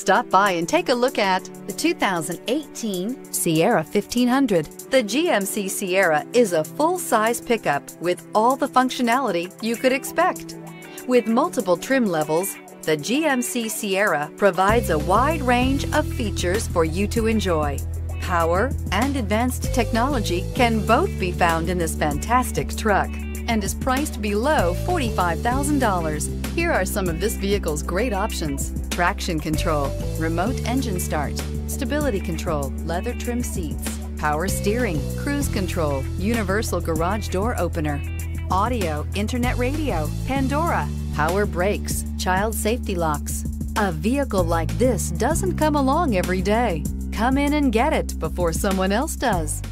Stop by and take a look at the 2018 Sierra 1500. The GMC Sierra is a full-size pickup with all the functionality you could expect. With multiple trim levels, the GMC Sierra provides a wide range of features for you to enjoy. Power and advanced technology can both be found in this fantastic truck and is priced below $45,000. Here are some of this vehicle's great options. Traction control, remote engine start, stability control, leather trim seats, power steering, cruise control, universal garage door opener, audio, internet radio, Pandora, power brakes, child safety locks. A vehicle like this doesn't come along every day. Come in and get it before someone else does.